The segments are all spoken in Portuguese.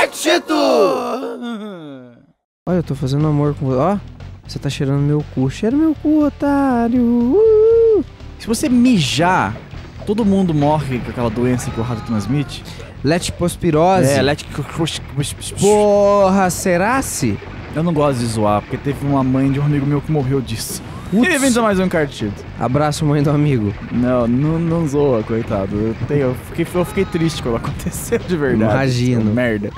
Quarteto! Olha, eu tô fazendo amor com você. Ó, você tá cheirando meu cu. Cheira meu cu, otário. Uh! Se você mijar, todo mundo morre com aquela doença que o rato transmite. Leptospirose. É, let... Porra, será-se? Eu não gosto de zoar, porque teve uma mãe de um amigo meu que morreu disso. E bem mais um cartido. Abraço, mãe do amigo. Não, não, não zoa, coitado. Eu, tenho, eu, fiquei, eu fiquei triste quando aconteceu de verdade. Imagino. Merda.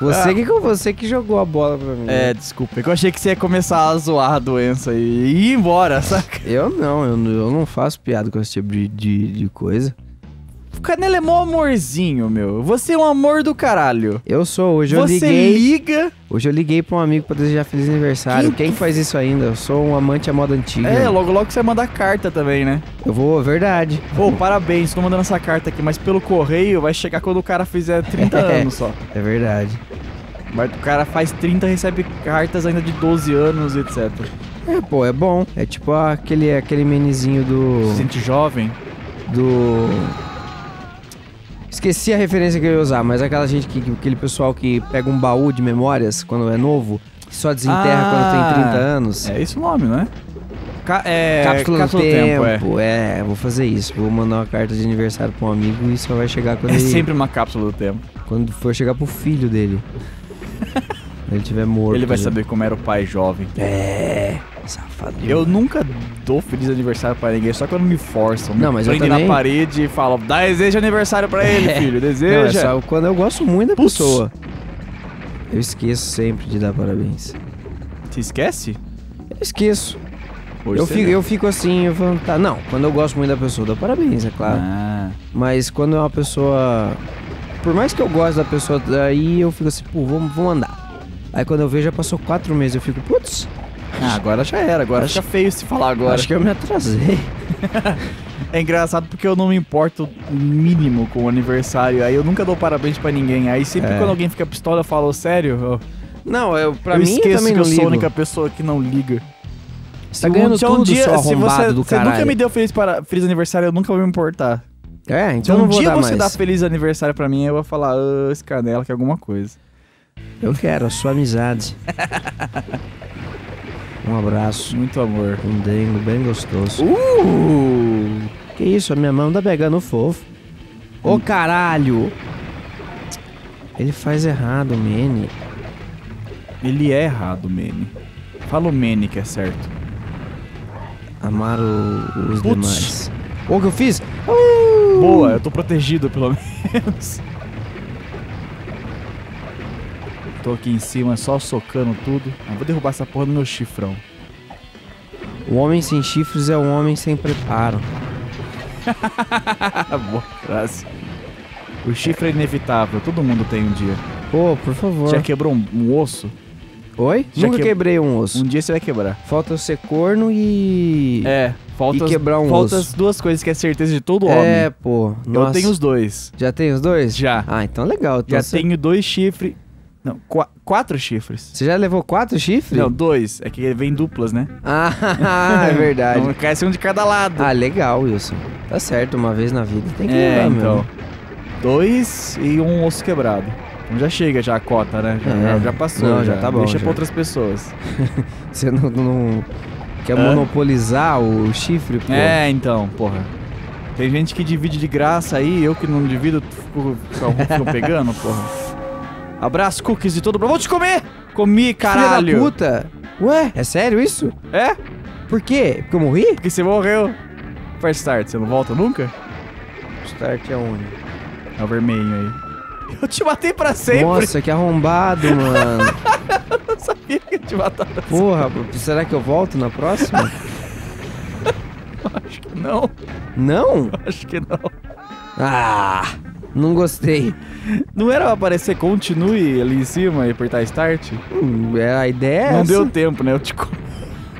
Você Ah. que você que jogou a bola pra mim. É, desculpa. É eu achei que você ia começar a zoar a doença e ir embora, saca? Eu não, eu, não- eu não faço piada com esse tipo de, de, de coisa. O Canela é mó amorzinho, meu. Você é um amor do caralho. Eu sou, hoje eu Você liguei. liga. Hoje eu liguei pra um amigo pra desejar feliz aniversário. Quem Quem, faz isso ainda? Eu sou um amante à moda antiga. É, logo logo você vai mandar carta também, né? Eu vou, verdade. Pô, parabéns, tô mandando essa carta aqui, mas pelo correio vai chegar quando o cara fizer 30 anos só. É verdade. Mas o cara faz 30 recebe cartas ainda de 12 anos, etc. É, pô, é bom. É tipo aquele, aquele menizinho do. Se sente jovem. do. Esqueci a referência que eu ia usar, mas aquela gente que, que- aquele pessoal que pega um baú de memórias quando é novo, que só desenterra Ah, quando tem 30 anos. É esse o nome, não é? Ca- é Cápsula, do tempo, é. é. vou fazer isso. Vou mandar uma carta de aniversário pra um amigo e só vai chegar quando, É ele, sempre uma cápsula do tempo. quando for chegar pro filho dele. Ele tiver morto. Ele vai já. saber como era o pai jovem. É, safado. Eu nunca dou feliz aniversário pra ninguém, só quando me forçam. Me Não, mas eu também- na parede e falam, dá desejo de aniversário pra ele, É. filho, Não, é deseja. só quando eu gosto muito da Putz. pessoa. Eu esqueço sempre de dar parabéns. Você esquece? Eu esqueço. Hoje eu, fico, não. eu fico assim, eu falo, tá, não, quando eu gosto muito da pessoa, eu dou parabéns, é claro. Ah, Mas quando é uma pessoa. Por mais que eu goste da pessoa, daí eu fico assim, pô, vou, vou mandar. Aí quando eu vejo, já passou quatro meses, eu fico, putz, Ah, agora já era, agora Acho- fica feio se falar agora. acho que eu me atrasei. É engraçado porque eu não me importo mínimo com o aniversário, aí eu nunca dou parabéns pra ninguém. Aí sempre É. quando alguém fica pistola, eu falo, sério? Eu, Não, eu, pra eu mim eu esqueço também que eu sou a única pessoa que não liga. Você tá ganhando se tudo, seu arrombado você, do você caralho. nunca me deu feliz, para, feliz aniversário, eu nunca vou me importar. É, Se então eu um não vou dia dar você mais. dá feliz aniversário pra mim, eu vou falar, ah, esse canela que é alguma coisa. Eu quero a sua amizade. um abraço, Muito amor. um dengo bem gostoso. Uh! Que isso, a minha mão tá pegando fofo. Ô caralho! Ele faz errado, Manny. Ele é errado, Manny. Fala o Manny que é certo. Amar o- os Putz. demais. O que eu fiz? Uh! Boa, eu tô protegido pelo menos. Tô aqui em cima só socando tudo. Ah, vou derrubar essa porra no meu chifrão. O homem sem chifres é um homem sem preparo. Boa frase. O chifre é inevitável, todo mundo tem um dia. Pô, por favor. Já quebrou um, um osso? Oi? Já Nunca que- quebrei um osso. Um dia você vai quebrar. Falta ser corno e. É, falta, E quebrar um falta osso. as duas coisas que é certeza de todo É, homem. pô. Eu Nossa. tenho os dois. Já tem os dois? Já. Ah, então legal. Então Já você... tenho dois chifres. Não, qua- quatro chifres. Você já levou quatro chifres? Não, dois. É que vem duplas, né? Ah, é verdade. Então cai um de cada lado. Ah, legal, Wilson. Tá certo, uma vez na vida tem que é, levar então. mesmo. Dois e um osso quebrado. Então já chega já a cota, né? Já, É. já- já passou. Não, já tá bom, Deixa já. pra outras pessoas. Você não, não quer Hã? monopolizar o chifre, pô? É, então, porra. Tem gente que divide de graça aí, eu que não divido, fico, fico pegando, porra. Abraço, cookies e tudo. Vou te comer! Comi, Filha caralho! da puta! Ué, é sério isso? É? Por quê? Porque eu morri? Porque você morreu. Faz start, você não volta nunca? Start é onde? É o vermelho aí. Eu te matei pra sempre! Nossa, que arrombado, mano. Eu sabia que eu te matava. Porra, será que eu volto na próxima? Acho que não. Não? Acho que não. Ah, não gostei. Não era pra aparecer continue ali em cima e apertar start? Hum, é, a ideia é não essa. deu tempo, né? Eu te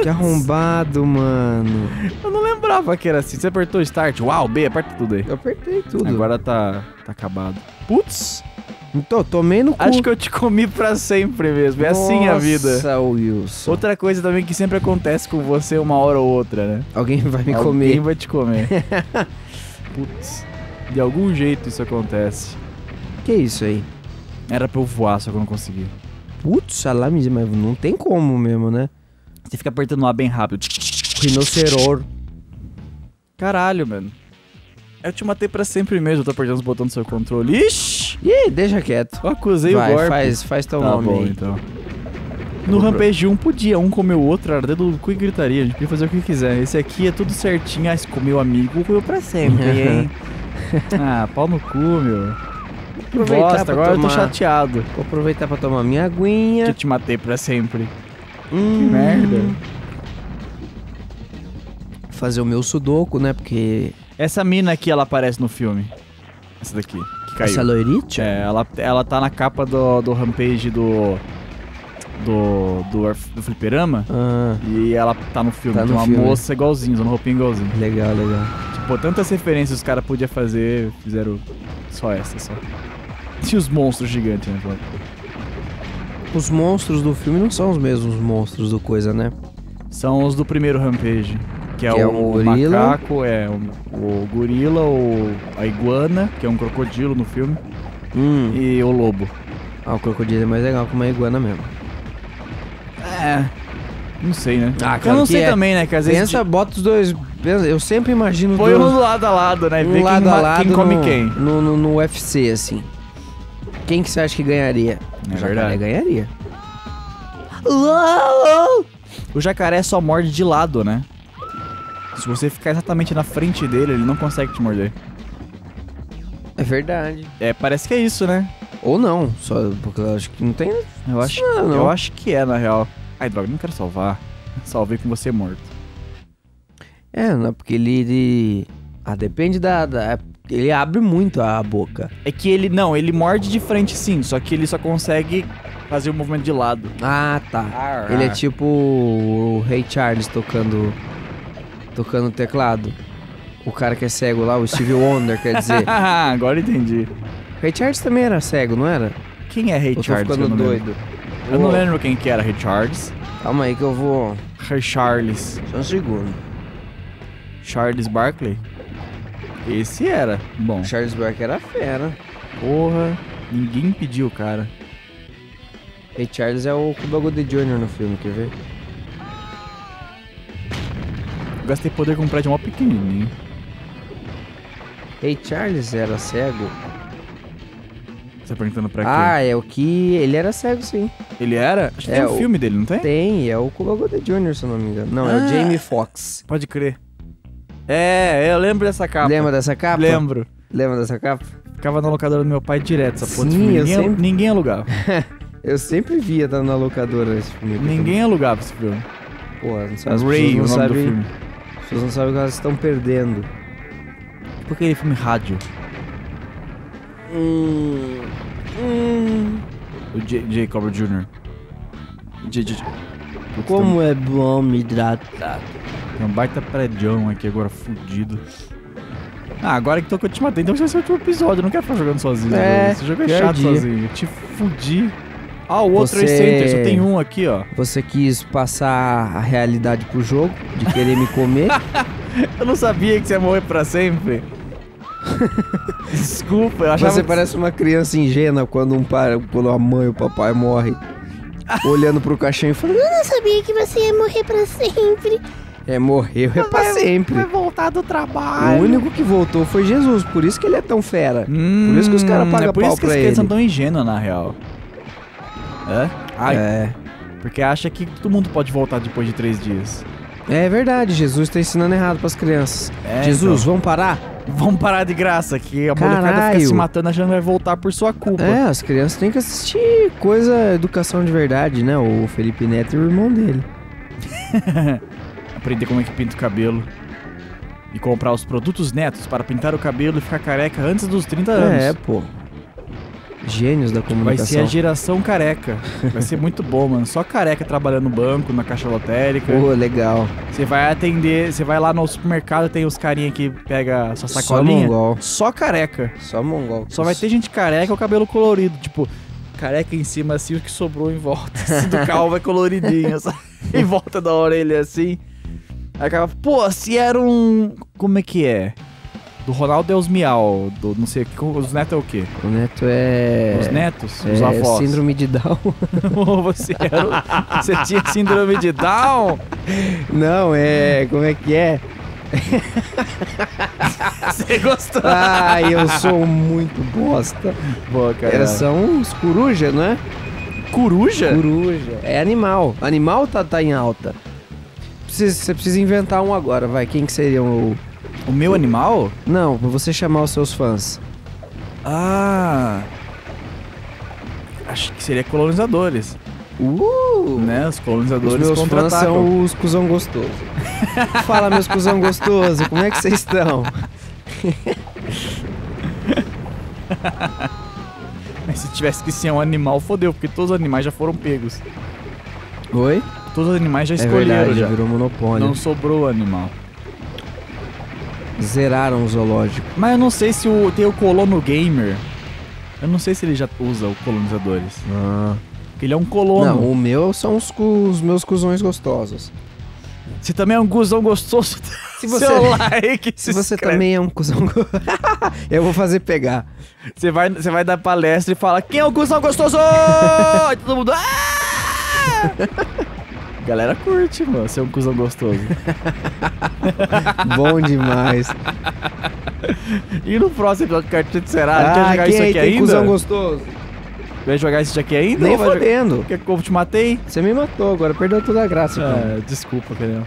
Que arrombado, mano. Eu não lembrava que era assim. Você apertou start, uau, B, aperta tudo aí. Eu apertei tudo. Agora tá, tá acabado. Putz, Então, tomei no cu. acho que eu te comi pra sempre mesmo. É assim a vida. Nossa, Wilson. Outra coisa também que sempre acontece com você uma hora ou outra, né? Alguém vai me Alguém comer. vai te comer. Putz, de algum jeito isso acontece. Que isso aí? Era pra eu voar, só que eu não consegui. Putz, salame, mas não tem como mesmo, né? Você fica apertando lá bem rápido. Rinoceronte. Caralho, mano. Eu te matei pra sempre mesmo, eu tô apertando os botões do seu controle. Ixi! Ih, deixa quieto. Eu acusei Vai, o golpe. faz, faz teu Tá nome bom, aí. então. No Rampage 1 podia, um comer o outro, era dedo do cu e gritaria, a gente podia fazer o que quiser. Esse aqui é tudo certinho, ah, se comeu amigo, comeu pra sempre, hein? ah, pau no cu, meu. Que Aproveitar bosta, agora eu tô tomar. chateado. Vou aproveitar pra tomar minha Que aguinha. eu te matei pra sempre. Hum, merda. Fazer o meu sudoku, né? Porque Essa mina aqui, ela aparece no filme. Essa daqui, que caiu. essa loirite... É, ela, ela tá na capa do, do Rampage do... Do, do, do Fliperama. Ah, E ela tá no filme. Tá no uma filme. moça igualzinha, usando roupinha igualzinha. legal, legal. Tipo, tantas referências os caras podiam fazer, fizeram só essa, só. E os monstros gigantes, né? Flávio? Os monstros do filme não são os mesmos monstros do coisa, né? São os do primeiro Rampage. Que é, Que é o, um gorila. macaco, é o, o gorila, o, a iguana, que é um crocodilo no filme, Hum. e o lobo. Ah, o crocodilo é mais legal que uma iguana mesmo. É. Não sei, né? Ah, eu claro não sei é. também, né? Que às vezes. Pensa, bota os dois... eu sempre imagino Põe dois... um lado a lado, né? Vê um quem, lado ma- a lado quem come no, quem. No, no, no UFC, assim. Quem que você acha que ganharia? É o jacaré ganharia. O jacaré só morde de lado, né? Se você ficar exatamente na frente dele, ele não consegue te morder. É verdade. É, parece que é isso, né? Ou não, só porque eu acho que não tem... Eu acho, Não, não. eu acho que é, na real. Ai, droga, não quero salvar. Salvei com você morto. É, não, porque ele... ele... Ah, depende da, da... Ele abre muito a boca. É que ele, não, ele morde de frente sim, só que ele só consegue fazer o movimento de lado. Ah, tá. Ele é tipo o Ray Charles tocando... Tocando teclado. O cara que é cego lá, o Steve Wonder, quer dizer. Agora entendi. Ray Charles também era cego, não era? Quem é Ray Eu tô Charles? ficando lembro. Eu não lembro quem que era Ray Charles. Calma aí que eu vou... Ray Charles. Só um segundo. Charles Barkley? Esse era. Bom, Charles Barker era fera. porra, ninguém pediu, cara. Ray Charles é o Cuba Gooding Jr. no filme, quer ver? Gastei poder com um prédio mó pequenininho. Ray Charles era cego? Você tá perguntando pra quê? Ah, é o que... Ele era cego, sim. Ele era? Acho que É, tem um o- filme dele, não tem? Tem, é o Cuba Gooding Jr., se eu não me engano. Não, é Ah. o Jamie Foxx. Pode crer. É, eu lembro dessa capa. Lembra dessa capa? Lembro. Lembra dessa capa? Ficava na locadora do meu pai direto, essa porra de Sim, filme. eu Ninguém, sempre- ninguém alugava. Eu sempre via tá na locadora esse filme. aqui ninguém alugava esse filme. também. Pô, não sabe, Ray, o pessoas nome não do sabem... filme. As pessoas não sabem o que elas estão perdendo. Por aquele filme rádio? Hum... Hum... O J. J. Cobra Jr. J. J. Putz, Como é bom me hidratar. Tem um baita prédião aqui agora, fudido. Ah, agora que tô que eu te matei, então vai ser o último episódio. Eu não quero ficar jogando sozinho. É, Esse jogo é chato dia. sozinho. Eu te fudi. Ah, o outro Você- é Center, só tem um aqui, ó. Você quis passar a realidade pro jogo, de querer me comer. Eu não sabia que você ia morrer pra sempre. Desculpa, eu achava Você que... parece uma criança ingênua quando, um pai, quando a mãe ou o papai morre. olhando pro caixão e falando, Eu não sabia que você ia morrer pra sempre. é, morreu é pra sempre. Vai voltar do O trabalho. único que voltou foi Jesus, por isso que ele é tão fera. Hum, Por isso que os caras pagam é por pau isso que pra as crianças são ele. tão ingênuas, na real. É? Ai, É. Porque acha que todo mundo pode voltar depois de três dias. É verdade, Jesus tá ensinando errado pras crianças. É, Jesus, então. vamos parar? Vamos parar de graça, que a molecada fica se matando achando que vai voltar por sua culpa. É, as crianças têm que assistir coisa, educação de verdade, né? O Felipe Neto e o irmão dele. Aprender como é que pinta o cabelo. E comprar os produtos netos para pintar o cabelo e ficar careca antes dos 30 anos. É, pô. Gênios da Vai comunicação. ser a geração careca. Vai ser muito bom, mano. Só careca trabalhando no banco, na caixa lotérica. Pô, legal. Você vai atender, você vai lá no supermercado, tem os carinha que pega sua Só sacolinha. mongol. Só careca. Só mongol. Só vai ter gente careca ou cabelo colorido. Tipo, careca em cima assim, o que sobrou em volta. Assim, do calvo é coloridinho, sabe? Em volta da orelha assim. Aí acaba, pô, se era um. Como é que é? Do Ronaldo é os miau, do não sei o que. Os netos é o quê? O neto é. Os netos? é os avós. síndrome de Down. Você, era, você tinha síndrome de Down? Não, é. Como é que é? Você gostou? Ah, eu sou muito bosta. Boa, cara. São uns coruja, não é? coruja? Coruja. É animal. Animal tá, tá em alta. Precisa- Você precisa inventar um agora, vai. Quem que seria o. O meu animal? Não, pra você chamar os seus fãs. Ah. Acho que seria colonizadores. Uh! Né? Os Os colonizadores meus fãs são os cuzão gostoso. Fala, meus cuzão gostoso, como é que vocês estão? Mas se tivesse que ser um animal, fodeu, porque todos os animais já foram pegos. Oi? Todos os animais já É escolheram verdade, já. virou monopólio. Não sobrou animal. Zeraram o zoológico. Mas eu não sei se o, tem o colono gamer. Eu não sei se ele já usa o colonizadores. Porque ele é um colono. Não, o meu são os, os meus cuzões gostosos. Você também é um guzão gostoso. Se você- Seu like, Se você inscreve. também é um cuzão go- Eu vou fazer pegar. Você vai, você vai dar palestra e fala: Quem é o guzão gostoso? e todo mundo. "Ah!" Galera curte, mano, ser um cuzão gostoso. Bom demais. E no próximo episódio de Será? quer ah, jogar quem isso aí aqui tem ainda? cuzão gostoso? Vai jogar isso aqui ainda? Nem jogar- fodendo. Quer que eu te matei? Você me matou agora, perdeu toda a graça. então. Ah, desculpa, Canel.